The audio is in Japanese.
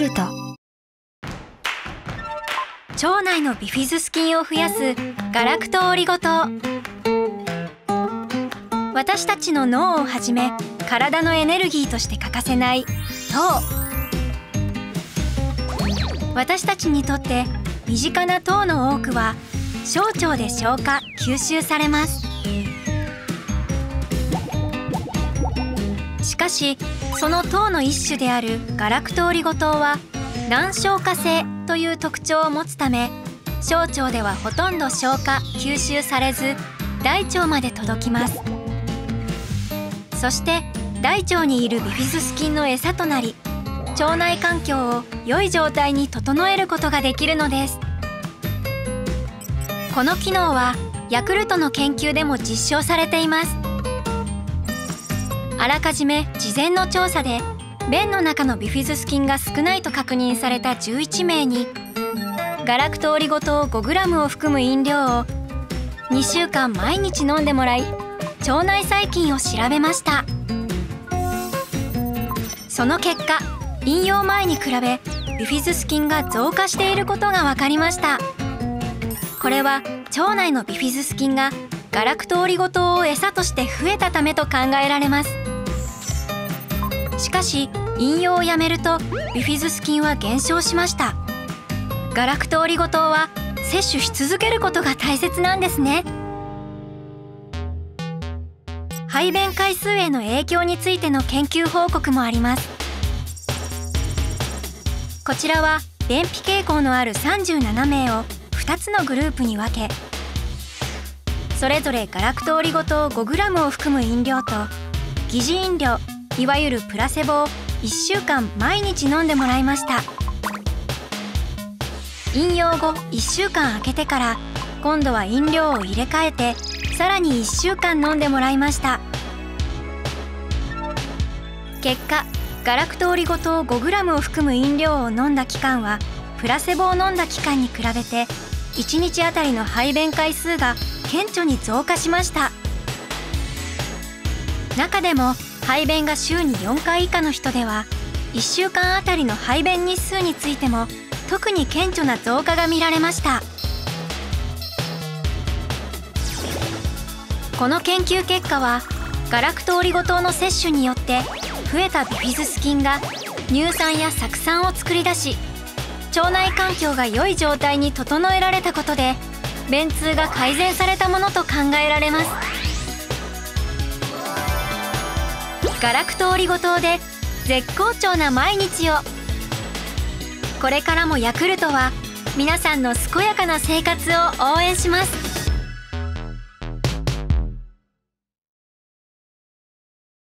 ルト。腸内のビフィズス菌を増やすガラクトオリゴ糖。私たちの脳をはじめ体のエネルギーとして欠かせない糖。私たちにとって身近な糖の多くは小腸で消化吸収されます。かしその糖の一種であるガラクトオリゴ糖は難消化性という特徴を持つため小腸ではほとんど消化吸収されず大腸まで届きます。そして大腸にいるビフィズス菌の餌となり腸内環境を良い状態に整えることができるのです。この機能はヤクルトの研究でも実証されています。あらかじめ事前の調査で便の中のビフィズス菌が少ないと確認された11名にガラクトオリゴ糖 5g を含む飲料を2週間毎日飲んでもらい腸内細菌を調べました。その結果飲用前に比べビフィズス菌が増加していることが分かりました。これは腸内のビフィズス菌がガラクトオリゴ糖を餌として増えたためと考えられます。しかし飲用をやめるとビフィズス菌は減少しました。ガラクトオリゴ糖は摂取し続けることが大切なんですね。排便回数への影響についての研究報告もあります。こちらは便秘傾向のある37名を2つのグループに分けそれぞれガラクトオリゴ糖 5g を含む飲料と疑似飲料いわゆるプラセボを1週間毎日飲んでもらいました。飲用後1週間空けてから今度は飲料を入れ替えてさらに1週間飲んでもらいました。結果ガラクトオリゴ糖 5g を含む飲料を飲んだ期間はプラセボを飲んだ期間に比べて1日あたりの排便回数が顕著に増加しました。中でも排便が週に4回以下の人では1週間あたりの排便日数についても特に顕著な増加が見られました。この研究結果はガラクトオリゴ糖の摂取によって増えたビフィズス菌が乳酸や酢酸を作り出し腸内環境が良い状態に整えられたことで便通が改善されたものと考えられます。ガラクトオリゴ糖で絶好調な毎日を。これからもヤクルトは皆さんの健やかな生活を応援します。